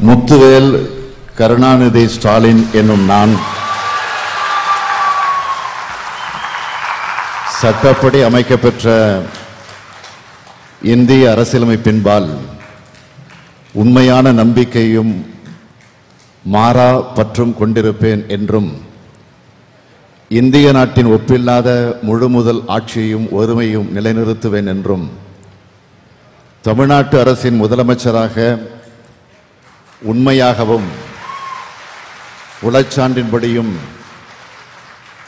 முத்துவேல் கருணாநிதி ஸ்டாலின் என்னும் நான் சட்டப்படி அமைக்கப்பெற்ற இந்திய அரசியலமைப்பின்பால் உண்மையான நம்பிக்கையும் மாறா பற்றும் கொண்டிருப்பேன் என்றும் இந்திய நாட்டின் ஒப்பில்லாத முழு முதல் ஆட்சியையும் ஒருமையும் நிலைநிறுத்துவேன் என்றும் தமிழ்நாட்டு அரசின் முதலமைச்சராக உண்மையாகவும் உளச்சான்றின்படியும்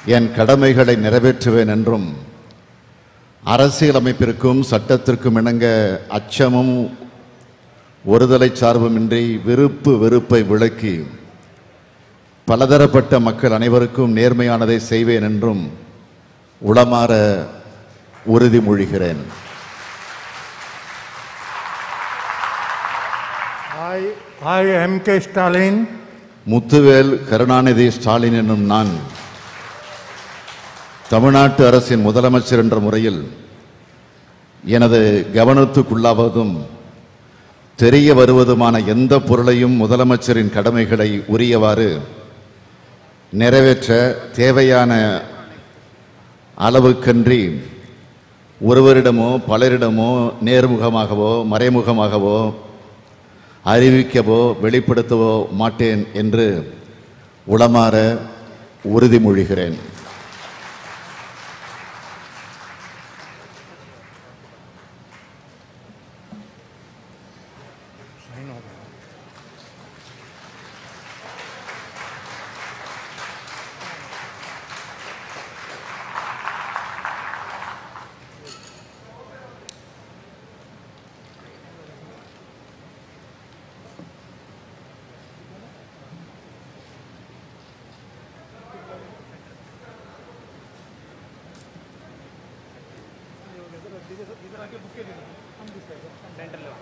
என் கடமைகளை நிறைவேற்றுவேன் என்றும் அரசியலமைப்பிற்கும் சட்டத்திற்கும் இணங்க அச்சமும் ஒருதலை சார்புமின்றி விருப்பு வெறுப்பை விளக்கி பலதரப்பட்ட மக்கள் அனைவருக்கும் நேர்மையானதை செய்வேன் என்றும் உளமாற உறுதிமொழிகிறேன் I, I, M.K. Stalin, Muthuvel Karunanidhi Stalin என்னும் நான் தமிழ்நாட்டு அரசின் முதலமைச்சர் என்ற முறையில் எனது கவனத்துக்குள்ளாவதும் தெரிய வருவதுமான எந்த பொருளையும் முதலமைச்சரின் கடமைகளை உரியவாறு நிறைவேற்ற தேவையான அளவுக்கன்றி ஒருவரிடமோ பலரிடமோ நேர்முகமாகவோ மறைமுகமாகவோ அறிவிக்கவோ வெளிப்படுத்தவோ மாட்டேன் என்று உளமாற உறுதிமொழிகிறேன் इधर आके बुक के दे दो हम डिस्कस डेंटल लेवा